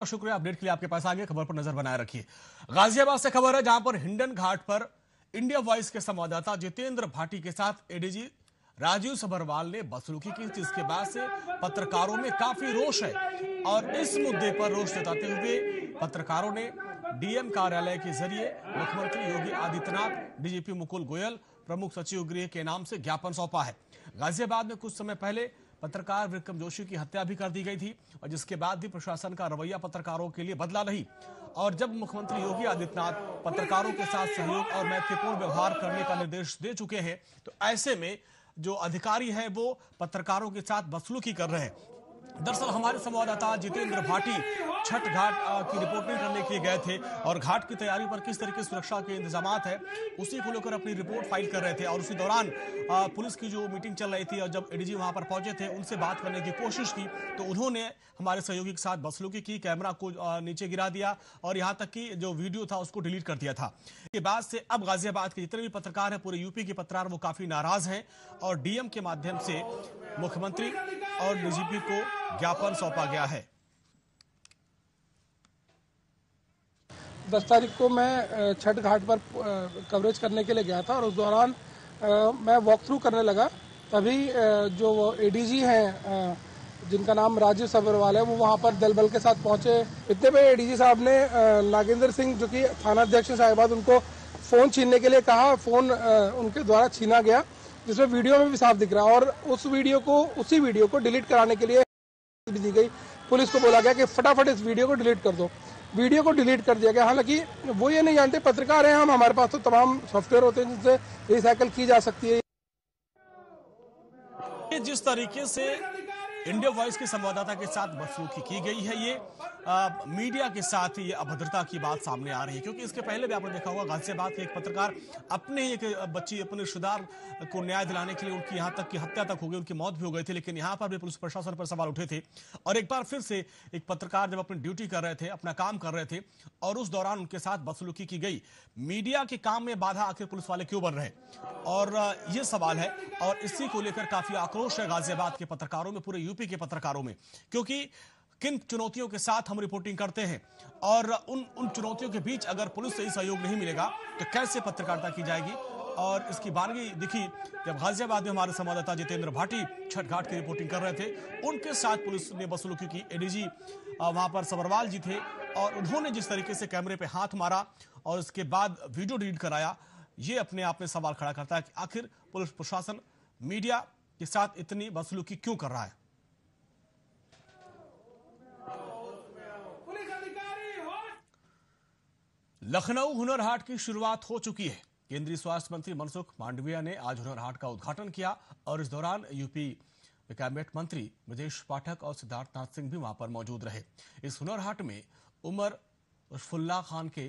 शुक्रिया अपडेट के लिए आपके पास आगे खबर पर नज़र बनाए रखिए। गाजियाबाद से खबर है, जहाँ पर हिंडन घाट पर इंडिया वॉइस के संवाददाता जितेंद्र भाटी के साथ एडीजी राजीव सबरवाल ने बसलुकी की। जिसके बाद से पत्रकारों में काफ़ी रोष है और इस मुद्दे पर रोष जताते हुए पत्रकारों ने डीएम कार्यालय के ज़रिए मुख्यमंत्री योगी आदित्यनाथ डीजीपी मुकुल गोयल, प्रमुख सचिव गृह के नाम से ज्ञापन सौंपा है। गाजियाबाद में कुछ समय पहले पत्रकार विक्रम जोशी की हत्या भी कर दी गई थी और जिसके बाद भी प्रशासन का रवैया पत्रकारों के लिए बदला नहीं। और जब मुख्यमंत्री योगी आदित्यनाथ पत्रकारों के साथ सहयोग और मैत्रीपूर्ण व्यवहार करने का निर्देश दे चुके हैं तो ऐसे में जो अधिकारी है वो पत्रकारों के साथ बसलूकी कर रहे हैं। दरअसल हमारे संवाददाता जितेंद्र भाटी छठ घाट की रिपोर्टिंग करने के लिए गए थे और घाट की तैयारी पर किस तरीके सुरक्षा के इंतज़ाम है, उसी को लेकर अपनी रिपोर्ट फ़ाइल कर रहे थे और उसी दौरान पुलिस की जो मीटिंग चल रही थी और जब एडीजी वहाँ पर पहुँचे थे, उनसे बात करने की कोशिश की तो उन्होंने हमारे सहयोगी के साथ बसलुकी की कैमरा को नीचे गिरा दिया और यहाँ तक कि जो वीडियो था उसको डिलीट कर दिया था। इसके बाद से अब गाजियाबाद के जितने भी पत्रकार हैं, पूरे यूपी के पत्रकार, वो काफ़ी नाराज़ हैं और डीएम के माध्यम से मुख्यमंत्री और डीजीपी को ज्ञापन सौंपा गया है। दस तारीख को मैं छठ घाट पर कवरेज करने के लिए गया था और उस दौरान मैं वॉक थ्रू करने लगा। तभी जो एडीजी हैं जिनका नाम राजीव सबरवाल है, वो वहाँ पर दल बल के साथ पहुँचे। इतने में एडीजी साहब ने नागेंद्र सिंह, जो कि थाना अध्यक्ष साहिबाद, उनको फ़ोन छीनने के लिए कहा। फ़ोन उनके द्वारा छीना गया। जिसमें वीडियो में भी साफ़ दिख रहा है और उस वीडियो को, उसी वीडियो को डिलीट कराने के लिए भी दी गई। पुलिस को बोला गया कि फटाफट इस वीडियो को डिलीट कर दो। वीडियो को डिलीट कर दिया गया। हालाँकि वो ये नहीं जानते, पत्रकार हैं हम, हमारे पास तो तमाम सॉफ्टवेयर होते हैं जिनसे रिसाइकल की जा सकती है। जिस तरीके से इंडिया वॉइस के संवाददाता के साथ बदसलूकी की गई है ये। आ, मीडिया के साथ ये अभद्रता की बात सामने आ रही है क्योंकि इसके पहले भी आपने देखा होगा गाजियाबाद के एक पत्रकार अपने एक बच्ची अपने रिश्तेदार को न्याय दिलाने के लिए उनकी यहाँ तक की हत्या तक हो गई उनकी मौत भी हो गई थी लेकिन यहाँ पर भी पुलिस प्रशासन पर सवाल उठे थे। और एक बार फिर से एक पत्रकार जब अपनी ड्यूटी कर रहे थे अपना काम कर रहे थे और उस दौरान उनके साथ बदसलूकी की गई। मीडिया के काम में बाधा आखिर पुलिस वाले क्यों बन रहे और ये सवाल है और इसी को लेकर काफ़ी आक्रोश है गाजियाबाद के पत्रकारों में पूरे यूपी के पत्रकारों में, क्योंकि किन चुनौतियों के साथ हम रिपोर्टिंग करते हैं और उन उन चुनौतियों के बीच अगर पुलिस से सहयोग नहीं मिलेगा तो कैसे पत्रकारिता की जाएगी? और इसकी बानगी दिखी जब गाजियाबाद में हमारे संवाददाता जितेंद्र भाटी छठ घाट की रिपोर्टिंग कर रहे थे। उनके साथ पुलिस ने बसलुकी की। एडीजी वहाँ पर सबरवाल जी थे और उन्होंने जिस तरीके से कैमरे पे हाथ मारा और उसके बाद वीडियो डिलीट कराया, ये अपने आप में सवाल खड़ा करता है कि आखिर पुलिस प्रशासन, मीडिया के साथ इतनी बसलुकी क्यों कर रहा है? लखनऊ हुनर हाट की शुरुआत हो चुकी है। केंद्रीय स्वास्थ्य मंत्री मनसुख मांडविया ने आज हुनर हाट का उद्घाटन किया और इस दौरान यूपी कैबिनेट मंत्री ब्रजेश पाठक और सिद्धार्थनाथ सिंह भी वहाँ पर मौजूद रहे। इस हुनर हाट में उमर उशफुल्ला खान के